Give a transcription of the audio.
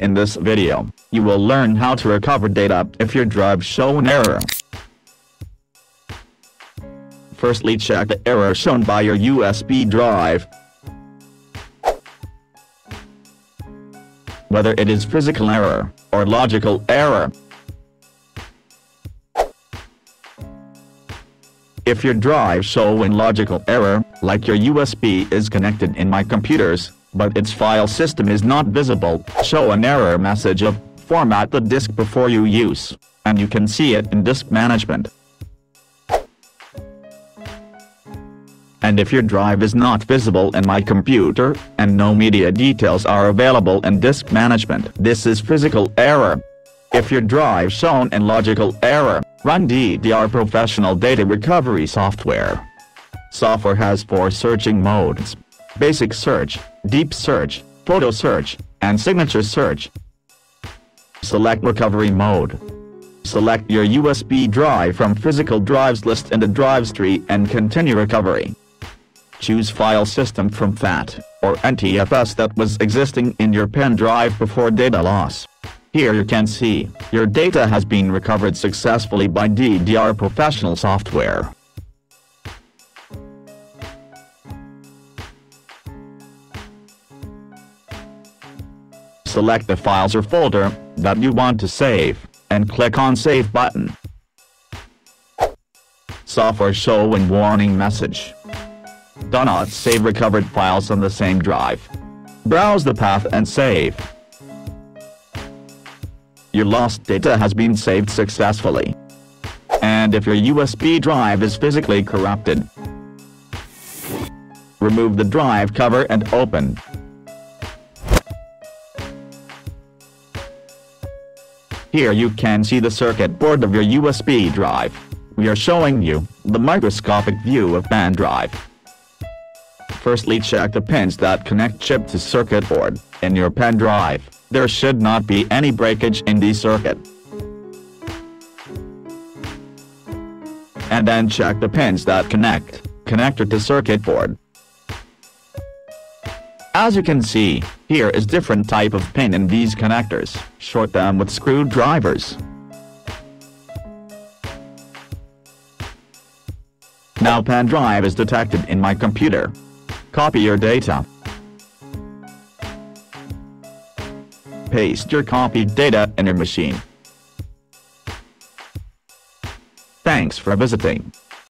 In this video, you will learn how to recover data if your drive show an error. Firstly check the error shown by your USB drive. Whether it is physical error, or logical error. If your drive show an logical error, like your USB is connected in my computers, but its file system is not visible, show an error message of format the disk before you use, and you can see it in disk management. And if your drive is not visible in my computer, and no media details are available in disk management, this is physical error. If your drive shown in logical error, run DDR Professional Data Recovery software. Software has four searching modes. Basic Search, Deep Search, Photo Search, and Signature Search. Select Recovery Mode. Select your USB drive from Physical Drives list in the drives tree and continue recovery. Choose file system from FAT, or NTFS that was existing in your pen drive before data loss. Here you can see, your data has been recovered successfully by DDR Professional software. Select the files or folder that you want to save, and click on Save button. Software show and warning message. Do not save recovered files on the same drive. Browse the path and save. Your lost data has been saved successfully. And if your USB drive is physically corrupted, remove the drive cover and open. Here you can see the circuit board of your USB drive. We are showing you the microscopic view of pen drive. Firstly check the pins that connect chip to circuit board in your pen drive. There should not be any breakage in the circuit. And then check the pins that connect connector to circuit board. As you can see, here is different type of pin in these connectors, short them with screwdrivers. Now pen drive is detected in my computer. Copy your data. Paste your copied data in your machine. Thanks for visiting.